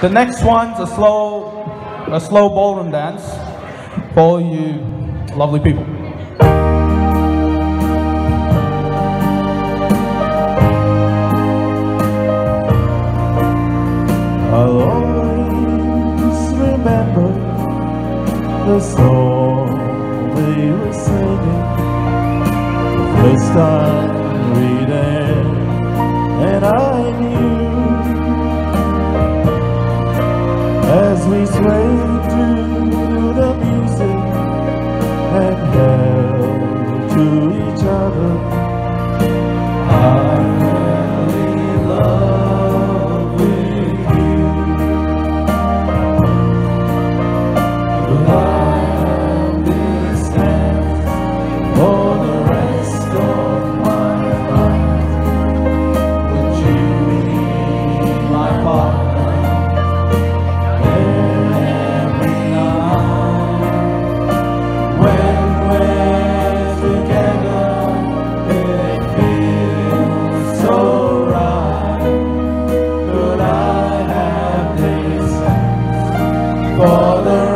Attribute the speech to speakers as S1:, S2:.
S1: The next one's a slow, a slow ballroom dance for you lovely people.
S2: I'll always remember the song we were singing the first time we danced, and I knew We sway to the music and Father.